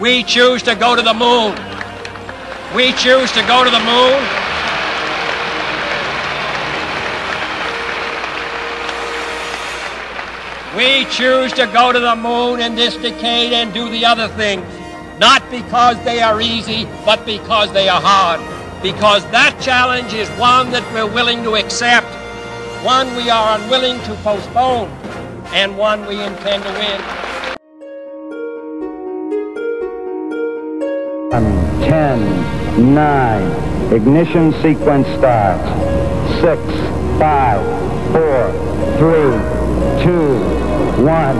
We choose to go to the moon. We choose to go to the moon. We choose to go to the moon in this decade and do the other things, not because they are easy, but because they are hard. Because that challenge is one that we're willing to accept, one we are unwilling to postpone, and one we intend to win. Ten, nine, ignition sequence starts. Six, five, four, three, two, one,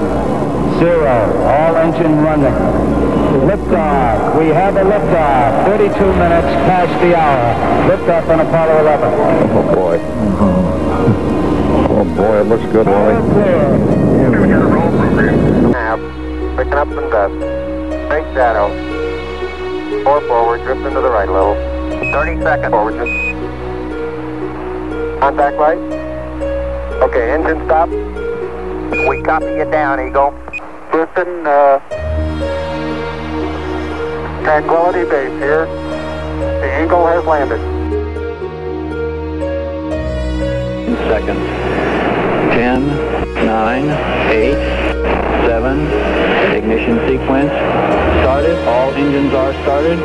zero. All engine running. Liftoff. We have a liftoff. 32 minutes past the hour. Liftoff on Apollo 11. Oh, boy. Oh, boy, it looks good, Wally. Nav, picking up some dust. Straight shadow. Forward, drift into the right a little. 30 seconds forward, just. Contact light. Okay, engine stop. We copy you down, Eagle. Listen, uh, Tranquility Base here. The Eagle has landed. seconds. 10, 9, 8, 7, ignition sequence started. All engines are started.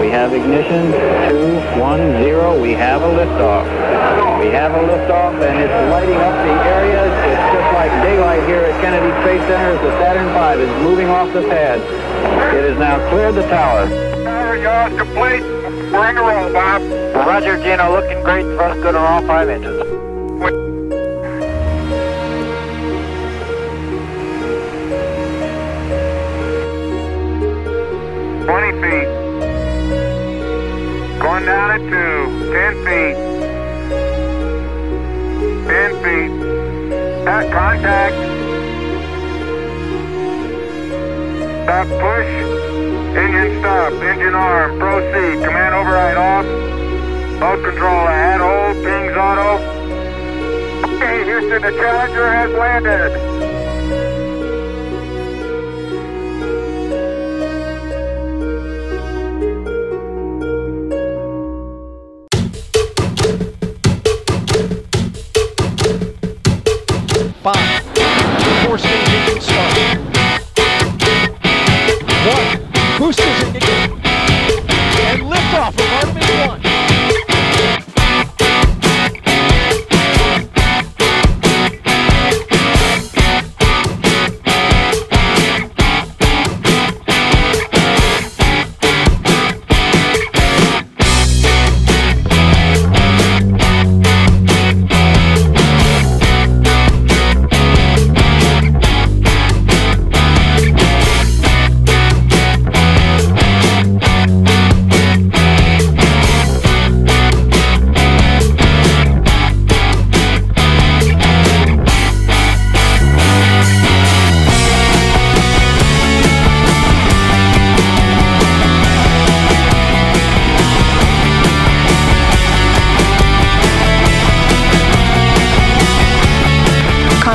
We have ignition, Two, one, zero. We have a liftoff. We have a liftoff and it's lighting up the area. It's just like daylight here at Kennedy Space Center as the Saturn V is moving off the pad. It has now cleared the tower. Tower yard complete. We're in a roll, Bob. Roger, Gino, looking great. Thrust good on all five engines. Going down at two. Ten feet. Ten feet. At contact. Stop push. Engine stop. Engine arm. Proceed. Command override off. Mode control ahead. Hold. Pings auto. Okay, Houston, the Challenger has landed.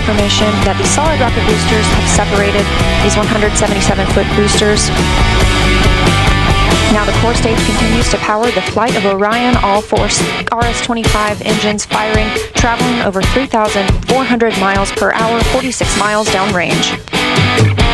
Confirmation that the solid rocket boosters have separated these 177 foot boosters. Now the core stage continues to power the flight of Orion, all four RS-25 engines firing, traveling over 3,400 miles per hour, 46 miles downrange.